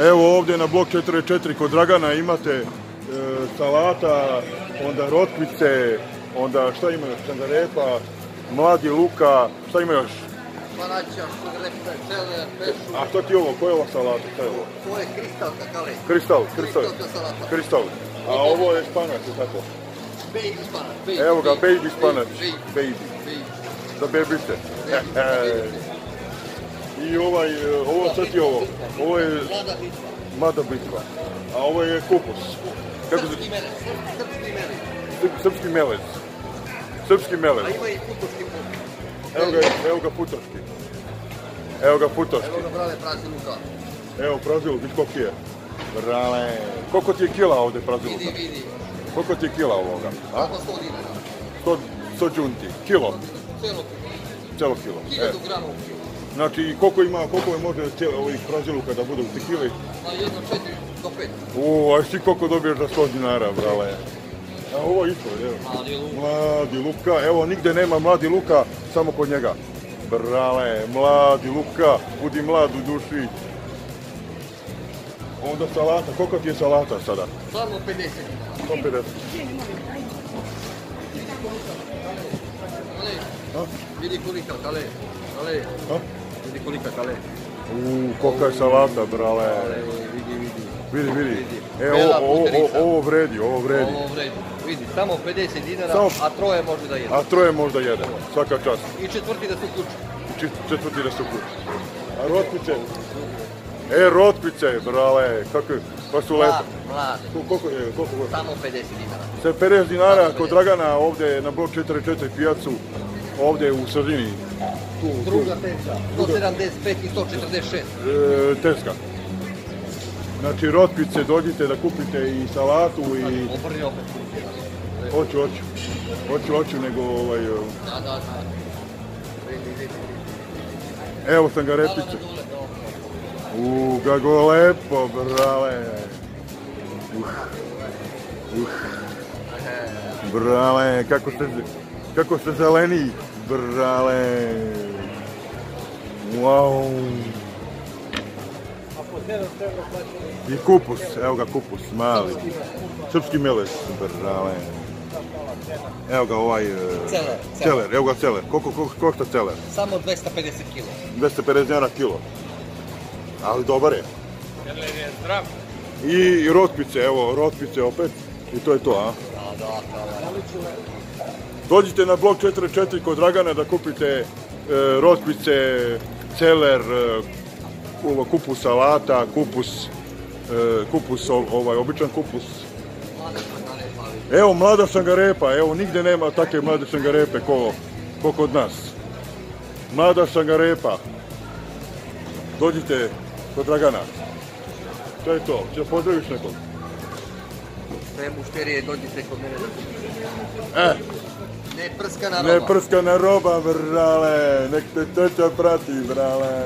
Evo ovdje na blok 44 kod Dragana imate e, salata, onda rotkvice, onda šta ima još, sangarepa, mladi luka, šta ima još? Panaća, šugrepe, celer, pešu. A što ti je ovo, koja je ova salata, šta je ovo? To je kristal kakale. Kristal, kristal, salata. kristal. A ovo je španac, je tako? Baby baby, Evo ga, baby Baby, baby, baby. za bebice. I ovaj, e, ovo ti je ovo? Ovo je Mlada mada bitva, a ovo je kupus. Kako Srpski melec. Srpski melec. Srp- srpski melec. A ima i putoški put. Evo ga, evo ga putoški. Evo ga putoški. Evo ga brale prazi luka. Evo praziluk, viš koliko je. Brale. Koliko ti je kila ovdje praziluka? Vidi, vidi. Koliko ti je kila ovoga? A? Oko 100 dinara. 100, 100 džunti. Kilo. Celo Celo kilo. E. 1000 grama u kilo. Znači, koliko ima, koliko je može cijelo ovih praziluka da budu ti kili? Ma jedno 4 do 5. U, a ti koliko dobiješ za 100 dinara, brale? A ovo isto, evo. Mladi luk. Mladi Luka, evo nigde nema mladi Luka, samo kod njega. Brale, mladi Luka, budi mlad u duši. Onda salata, koliko ti je salata sada? Samo 50 dinara. 150. Ale, A? vidi kolika, kale. Ale, Vidi kolika, kale. U, kolika je salata, brale. Ale, vidi, vidi. Vidi, vidi. E, ovo, ovo, puterica. ovo vredi, ovo vredi. Ovo vredi. Vidi, samo 50 dinara, Samo- a troje može da jede. A troje možda jede, svaka čast. I četvrti da se uključi. Čet- Četvrti da se kući. A rotkvice? E, rotkvice, brale, kako, pa su lepe. Mlad, mlad. Ko- Koliko je, koliko je? Samo 50 dinara. Se 50 dinara kod Dragana ovdje na blok 44 pijacu, ovdje u sredini. Tu, tu, Druga teča, 175 i 146. e, Teska. Znači rotkvice, dođite da kupite i salatu i Obrni opet. hoću, hoću. Hoću, hoću, nego ovaj... e, Da, da, da. Evo sam ga repice. U, kako lepo, brale. Uh, uh, brale, kako ste, kako ste zeleni, brale. Wow. I kupus, evo ga kupus, mali. Srpski melec, brale. Evo ga ovaj... e, Celer, celer. Evo ga celer. Koliko, košta celer? Samo 250 kilo. 250 dinara kilo. Ali dobar je. Celer je zdrav. I, i rotpice, evo, rotpice opet. I to je to, a? Da, da, kale. Dođite na blok 44 kod Dragana da kupite e, rotpice, celer, e, kupus salata, kupus, e, kupus, ovaj, običan kupus. Evo, mlada šangarepa, evo, nigde nema takve mlade šangarepe ko, ko kod nas. Mlada šangarepa. Dođite kod Dragana. To je to. Če pozdraviš nekog? Sve mušterije dođite kod mene da kupite. E, Neprskaná roba. Neprskaná roba, brale. Nechte tě pratý, brale.